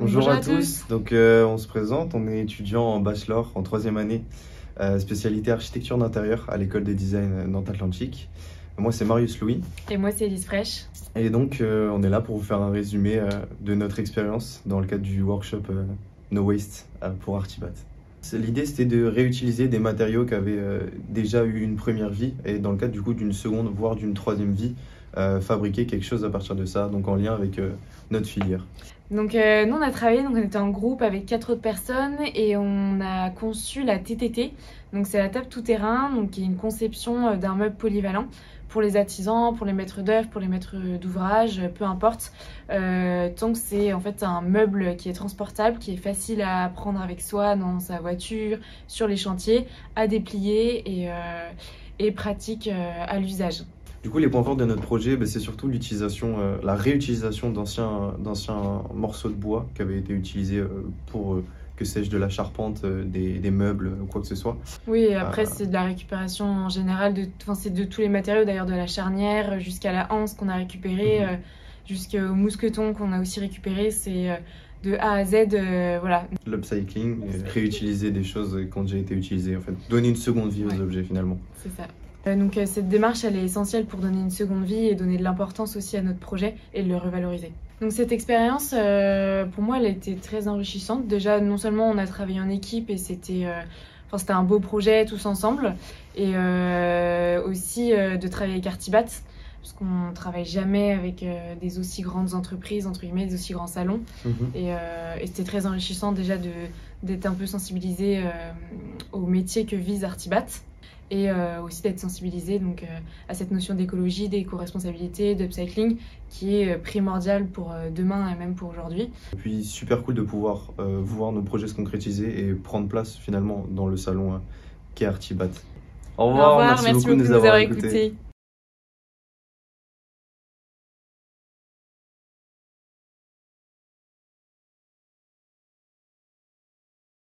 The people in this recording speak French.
Bonjour, à, tous. Donc, euh, on se présente. On est étudiant en bachelor en troisième année, euh, spécialité architecture d'intérieur à l'école des designs Nantes Atlantique. Moi, c'est Marius Louis. Et moi, c'est Elise Fraîche. Et donc, euh, on est là pour vous faire un résumé de notre expérience dans le cadre du workshop No Waste pour Artibat. L'idée, c'était de réutiliser des matériaux qui avaient déjà eu une première vie et dans le cadre du coup d'une seconde, voire d'une troisième vie, fabriquer quelque chose à partir de ça, donc en lien avec notre filière. Donc euh, nous on a travaillé, donc on était en groupe avec quatre autres personnes et on a conçu la TTT. Donc c'est la table tout terrain, donc qui est une conception euh, d'un meuble polyvalent pour les artisans, pour les maîtres d'œuvre, pour les maîtres d'ouvrage, peu importe. Euh, tant que c'est en fait un meuble qui est transportable, qui est facile à prendre avec soi dans sa voiture, sur les chantiers, à déplier et, et pratique à l'usage. Du coup, les points forts de notre projet, ben, c'est surtout l'utilisation, euh, la réutilisation d'anciens morceaux de bois qui avaient été utilisés euh, pour euh, que sais-je, de la charpente, des, meubles ou quoi que ce soit. Oui, après, c'est de la récupération en général, de, c'est de tous les matériaux, d'ailleurs de la charnière jusqu'à la hanse qu'on a récupérée, mhm. jusqu'au mousqueton qu'on a aussi récupéré. C'est de A à Z, voilà. L'upcycling, réutiliser des choses qui ont déjà été utilisées, en fait. Donner une seconde vie aux objets finalement. C'est ça. Euh, donc euh, cette démarche, elle est essentielle pour donner une seconde vie et donner de l'importance aussi à notre projet et le revaloriser. Donc cette expérience, euh, pour moi, elle a été très enrichissante. Déjà, non seulement on a travaillé en équipe et c'était enfin, c'était un beau projet tous ensemble, et aussi de travailler avec Artibat, parce qu'on ne travaille jamais avec des aussi grandes entreprises, entre guillemets, des aussi grands salons. Mhm. Et, et c'était très enrichissant déjà d'être un peu sensibilisé au métier que vise Artibat et euh, aussi d'être sensibilisé donc, euh, à cette notion d'écologie, d'éco-responsabilité, d'upcycling qui est euh, primordiale pour demain et même pour aujourd'hui. Et puis super cool de pouvoir voir nos projets se concrétiser et prendre place finalement dans le salon qui est Artibat. Au revoir, merci, beaucoup, de nous avoir écoutés.